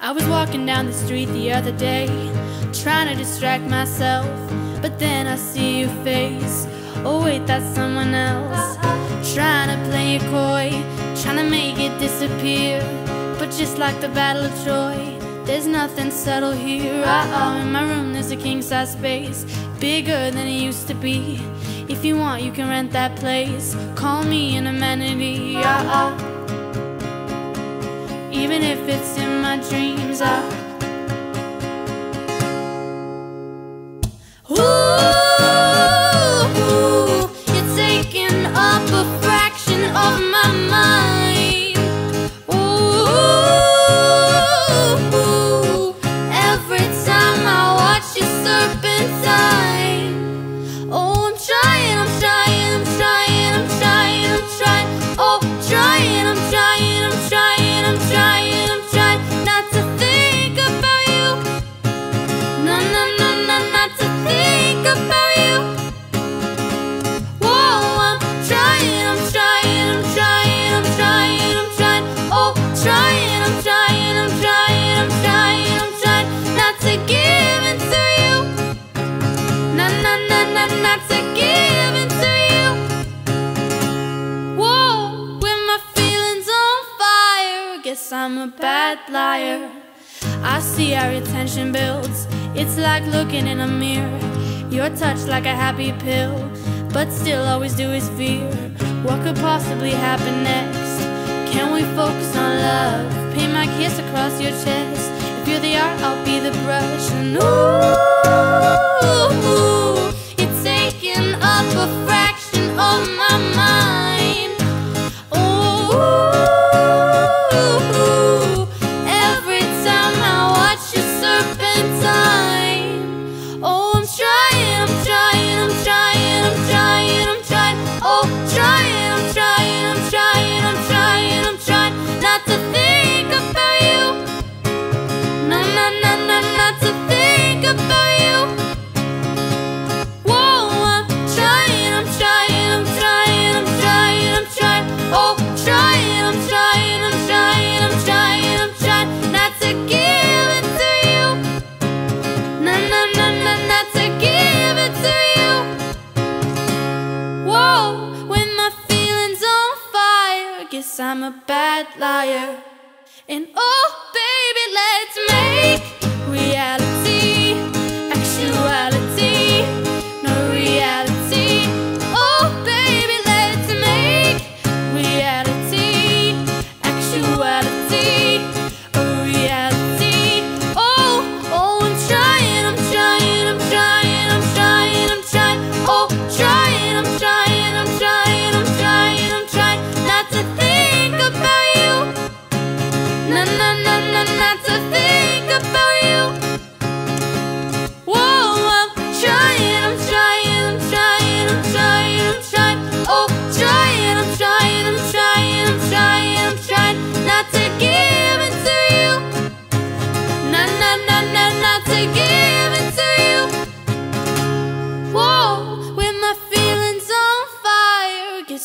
I was walking down the street the other day, trying to distract myself. But then I see your face. Oh, wait, that's someone else. Trying to play it coy, trying to make it disappear. But just like the Battle of Troy, there's nothing subtle here. Uh oh, in my room there's a king size space, bigger than it used to be. If you want, you can rent that place. Call me an amenity. Uh oh even if it's in my dreams. I Ooh, you're taking up a fraction of my mind. Ooh, every time I watch you serpentine. Oh, I'm trying, I'm trying, I'm trying, I'm trying, I'm trying. Oh, trying, Guess I'm a bad liar. I see our attention builds. It's like looking in a mirror. Your touch like a happy pill, but still always do is fear. What could possibly happen next? Can we focus on love? Paint my kiss across your chest. If you're the art, I'll be the brush. And ooh. bad liar. And oh, baby, let's make reality.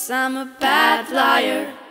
Cause I'm a bad liar.